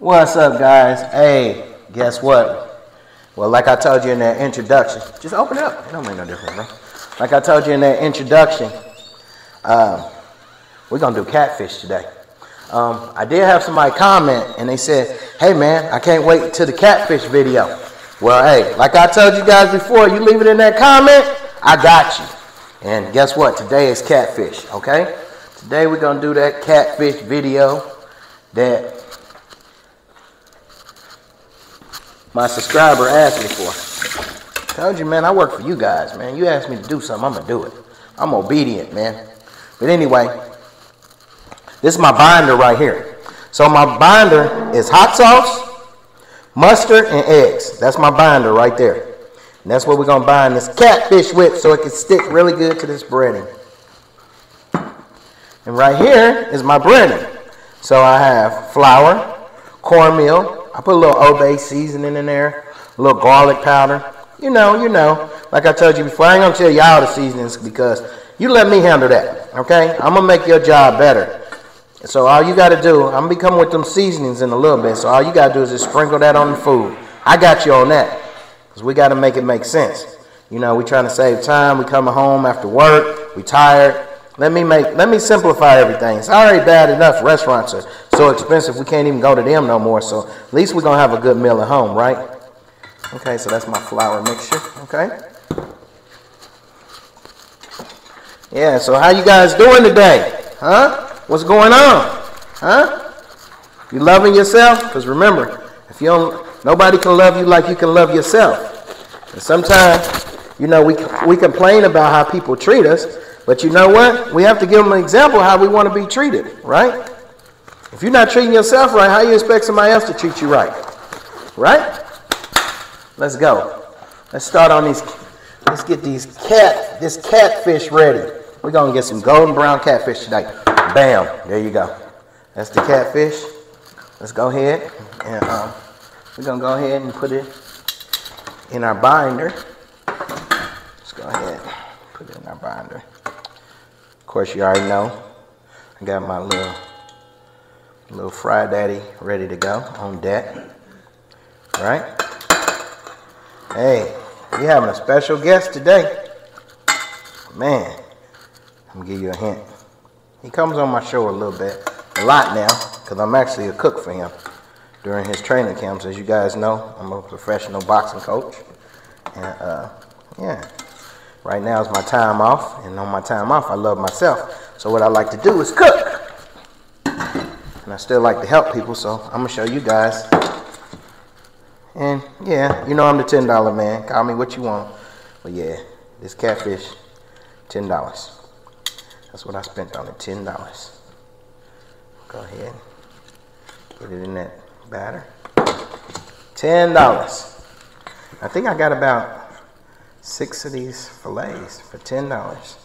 What's up, guys? Hey, guess what? Well, like I told you in that introduction, just open it up. It don't make no difference, bro. Like I told you in that introduction, um, we're gonna do catfish today. Um, I did have somebody comment and they said, "Hey, man, I can't wait to the catfish video." Well, hey, like I told you guys before, you leave it in that comment, I got you. And guess what? Today is catfish. Okay. Today we're gonna do that catfish video that my subscriber asked me for. Told you, man, I work for you guys, man. You asked me to do something, I'm gonna do it. I'm obedient, man. But anyway, this is my binder right here. So my binder is hot sauce, mustard, and eggs. That's my binder right there. And that's what we're gonna bind this catfish with so it can stick really good to this breading. And right here is my breading. So I have flour, cornmeal. I put a little Old Bay seasoning in there, a little garlic powder. You know, you know. Like I told you before, I ain't gonna tell y'all the seasonings because you let me handle that. Okay? I'm gonna make your job better. So all you gotta do, I'm gonna be coming with them seasonings in a little bit. So all you gotta do is just sprinkle that on the food. I got you on that. Because we gotta make it make sense. You know, we trying to save time. We coming home after work. We tired. Let me make let me simplify everything. It's already bad enough restaurants are so expensive we can't even go to them no more. So at least we're gonna have a good meal at home, right? Okay, so that's my flour mixture. Okay. Yeah, so how you guys doing today? Huh? What's going on? Huh? You loving yourself? Because remember, if you don't nobody can love you like you can love yourself. And sometimes, you know, we we complain about how people treat us, but you know what? We have to give them an example how we want to be treated, right? If you're not treating yourself right, how you expect somebody else to treat you right? Right? Let's go. Let's start on these. Let's get these cat, this catfish ready. We're gonna get some golden brown catfish today. Bam! There you go. That's the catfish. Let's go ahead and um, we're gonna go ahead and put it in our binder. Let's go ahead, and put it in our binder. Of course, you already know. I got my little little fry daddy ready to go on deck. Right? Hey, we having a special guest today. Man, I'm gonna give you a hint. He comes on my show a little bit, a lot now, because I'm actually a cook for him during his training camps. As you guys know, I'm a professional boxing coach. And uh, yeah, right now is my time off, and on my time off, I love myself. So what I like to do is cook. I still like to help people, so I'm gonna show you guys. And yeah, you know I'm the $10 man. Call me what you want. But yeah, this catfish, $10. That's what I spent on it, $10. Go ahead, get it in that batter. $10. I think I got about six of these fillets for $10.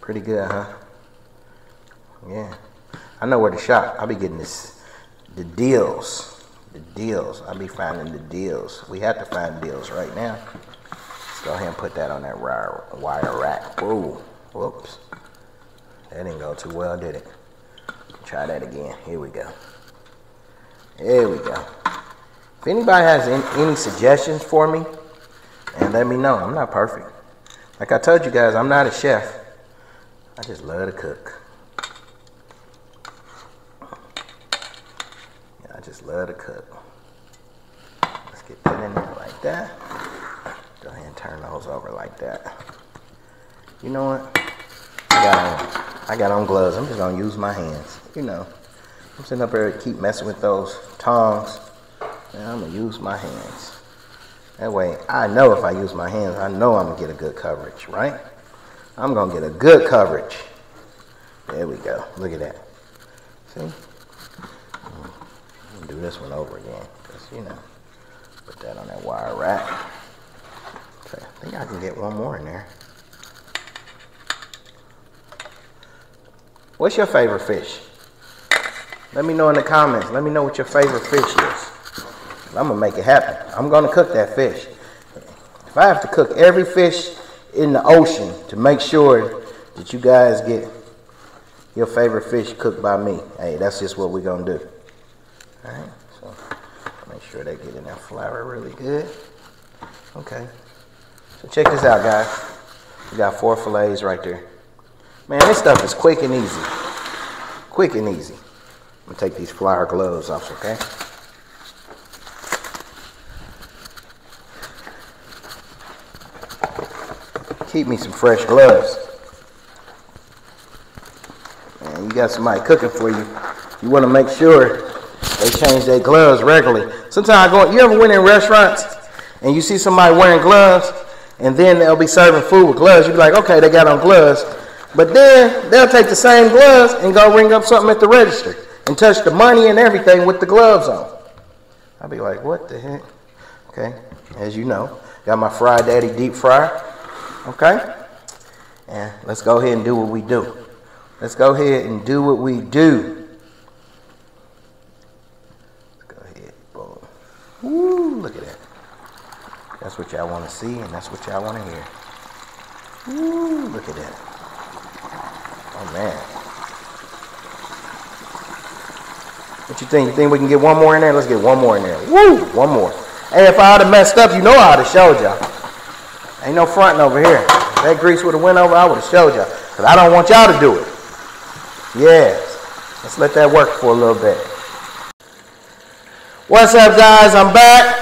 Pretty good, huh? Yeah. I know where to shop. I'll be getting this, the deals. The deals. I'll be finding the deals. We have to find deals right now. Let's go ahead and put that on that wire, wire rack. Whoa. Whoops. That didn't go too well, did it? Try that again. Here we go. There we go. If anybody has any, any suggestions for me, and let me know. I'm not perfect. Like I told you guys, I'm not a chef. I just love to cook. Yeah, I just love to cook. Let's get that in there like that. Go ahead and turn those over like that. You know what? I got on, I got on gloves. I'm just gonna use my hands. You know, I'm sitting up here to keep messing with those tongs. And I'm gonna use my hands. That way, I know if I use my hands, I know I'm gonna get a good coverage, right? I'm gonna get a good coverage. There we go. Look at that. See? Do this one over again, cause you know, put that on that wire rack. Okay, I think I can get one more in there. What's your favorite fish? Let me know in the comments. Let me know what your favorite fish is. I'm gonna make it happen. I'm gonna cook that fish. If I have to cook every fish in the ocean to make sure that you guys get your favorite fish cooked by me, hey, that's just what we're gonna do. All right. So make sure they get in that flour really good. Okay. So check this out, guys. We got four fillets right there. Man, this stuff is quick and easy. Quick and easy. I'm gonna take these flour gloves off, okay? Keep me some fresh gloves. Man, you got somebody cooking for you. You want to make sure they change their gloves regularly. Sometimes I go, you ever went in restaurants and you see somebody wearing gloves and then they'll be serving food with gloves. You'd be like, okay, they got on gloves. But then they'll take the same gloves and go ring up something at the register and touch the money and everything with the gloves on. I'll be like, what the heck? Okay, as you know, got my Fry Daddy deep fryer. Okay, and let's go ahead and do what we do. Let's go ahead and do what we do. Let's go ahead, boom. Woo, look at that. That's what y'all want to see, and that's what y'all want to hear. Woo, look at that. Oh man. What you think? You think we can get one more in there? Let's get one more in there. Woo! One more. Hey, if I would have messed up, you know I would have showed y'all. Ain't no fronting over here. If that grease would have went over, I would have showed y'all. Because I don't want y'all to do it. Yes. Let's let that work for a little bit. What's up, guys? I'm back.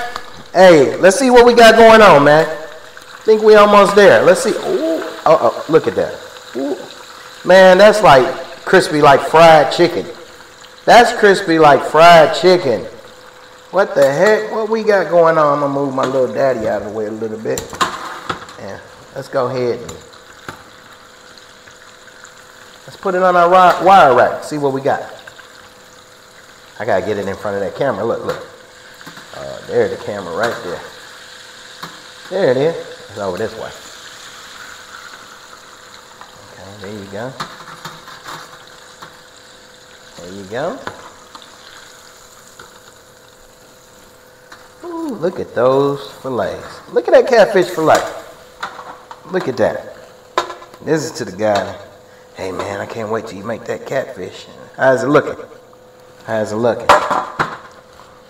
Hey, let's see what we got going on, man. think we almost there. Let's see. Ooh, oh, oh, look at that. Ooh. Man, that's like crispy like fried chicken. That's crispy like fried chicken. What the heck? What we got going on? I'm gonna move my little daddy out of the way a little bit. Yeah, let's go ahead and let's put it on our wire rack. See what we got. I gotta get it in front of that camera. Look, look. Uh, there's the camera right there. There it is. It's over this way. Okay, there you go. There you go. Ooh, look at those fillets. Look at that catfish fillet. Look at that. This is to the guy. Hey man, I can't wait till you make that catfish. How's it looking? How's it looking?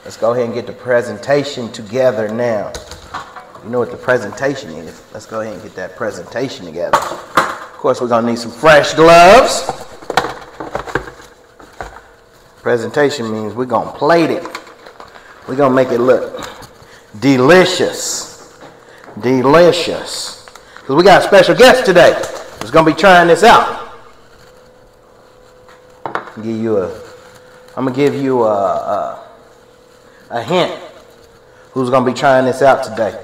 Let's go ahead and get the presentation together now. You know what the presentation is. Let's go ahead and get that presentation together. Of course, we're gonna need some fresh gloves. Presentation means we're gonna plate it. We're gonna make it look delicious. Delicious. Because we got a special guest today who's gonna be trying this out. Give you a I'm gonna give you a, a, a hint who's gonna be trying this out today.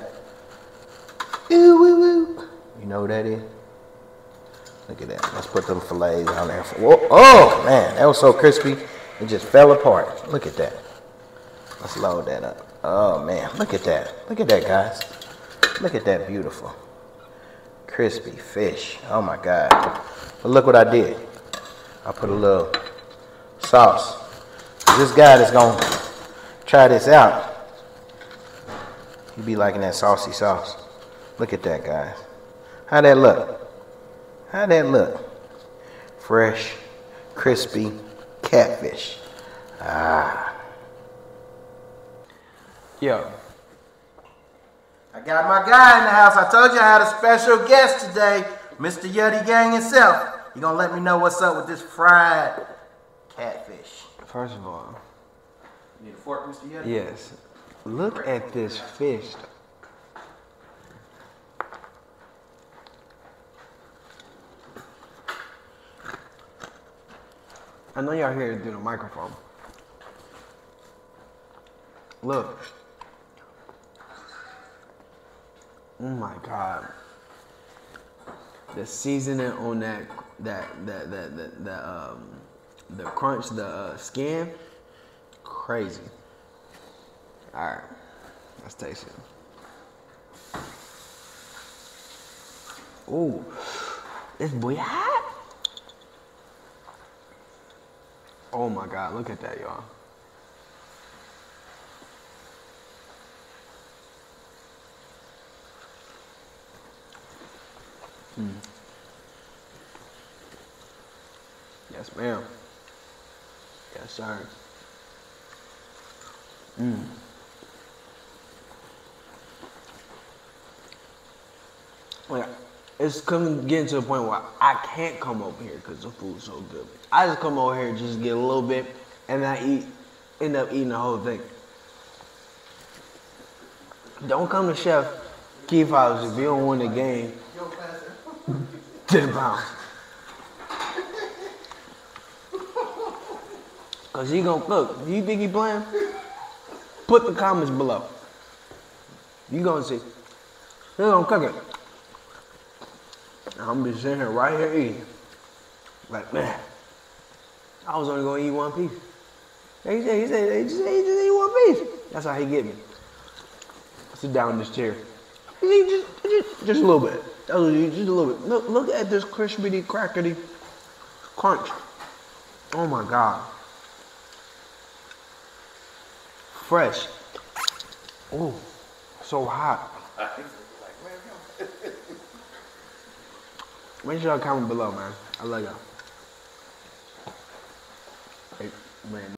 Ooh, woo, woo. You know that is? Look at that. Let's put them fillets on there. Whoa. Oh man, that was so crispy. It just fell apart. Look at that. Let's load that up. Oh man, look at that. Look at that, guys. Look at that beautiful, crispy fish. Oh my God. But look what I did. I put a little sauce. This guy that's gonna try this out, he be liking that saucy sauce. Look at that, guys. How that look? How that look? Fresh, crispy, catfish. Ah. Yo. I got my guy in the house. I told you I had a special guest today, Mr. Yuddy Gang himself. You gonna let me know what's up with this fried catfish? First of all, you need a fork? Yes. Look at this fish. I know y'all here to do the microphone. Look. Oh my god. The seasoning on that that that that that, that um the crunch, the uh, skin, crazy. All right, let's taste it. Ooh, this boy hot. Oh my God, look at that, y'all. Mm. Yes, ma'am. Yes, sir. Mm. Like, it's coming getting to the point where I can't come over here because the food's so good. I just come over here just get a little bit, and I eat, end up eating the whole thing. Don't come to Chef Keith House if you don't win the game. Ten pounds. Cause he gonna cook. Do you think he playing? Put the comments below. You gonna see. He gonna cook it. I'm just sitting here right here eating. Like, man, I was only gonna eat one piece. He said, he said, he just, he just eat one piece. That's how he get me. Sit down in this chair. Just, eat just, just, just a little bit. That was just a little bit. Look, look at this crispity, crackety crunch. Oh my God. Fresh. Oh, so hot. Make sure y'all comment below, man. I love y'all. Hey, man.